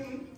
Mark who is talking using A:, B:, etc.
A: Mm-hmm.